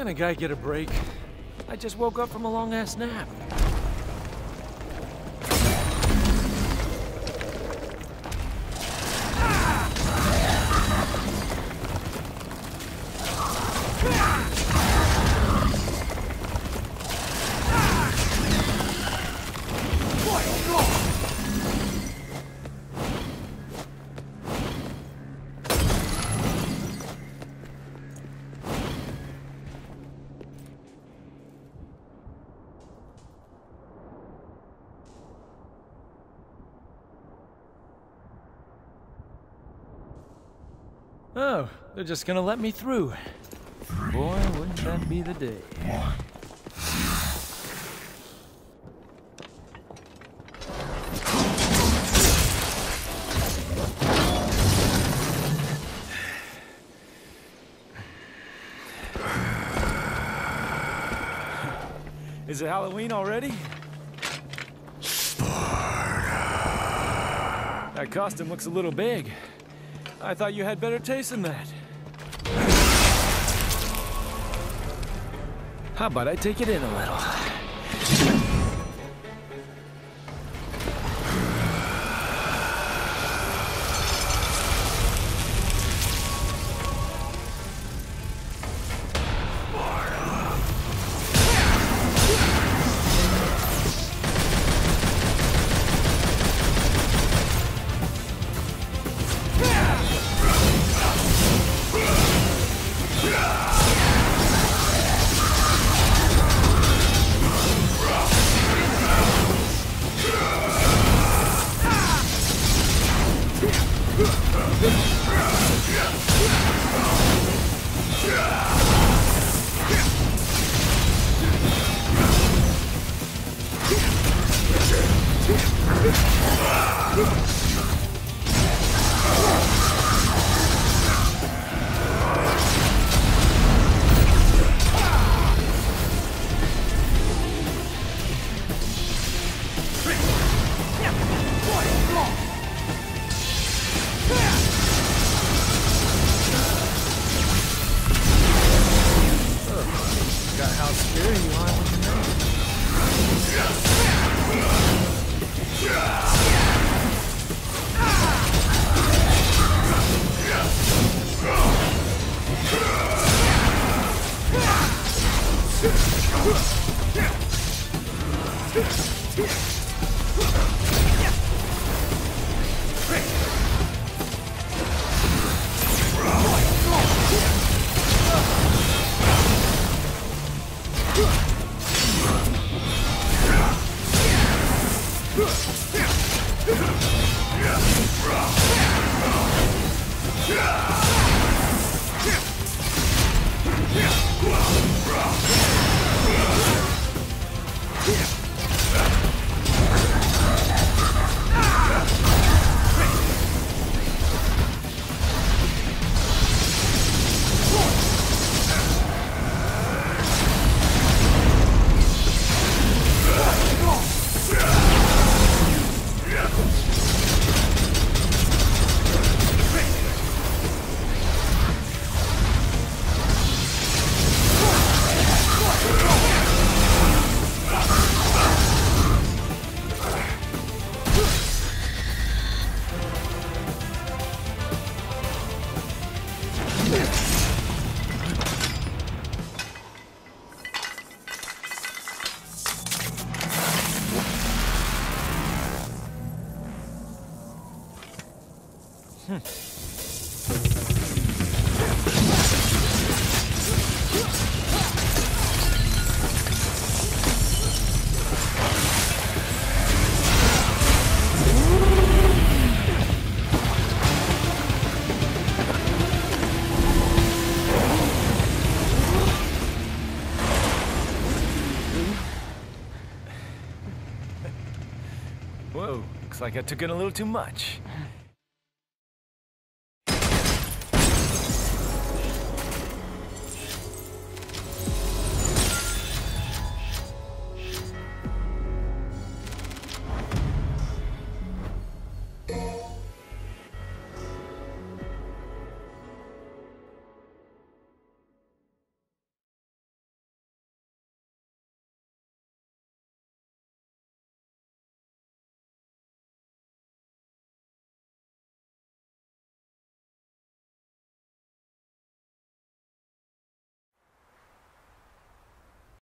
Can a guy get a break? I just woke up from a long-ass nap. Oh, they're just gonna let me through. Boy, wouldn't that be the day. Is it Halloween already? That costume looks a little big. I thought you had better taste than that. How about I take it in a little? Got how scary you are when you know. Yeah! Whoa, looks like I took in a little too much.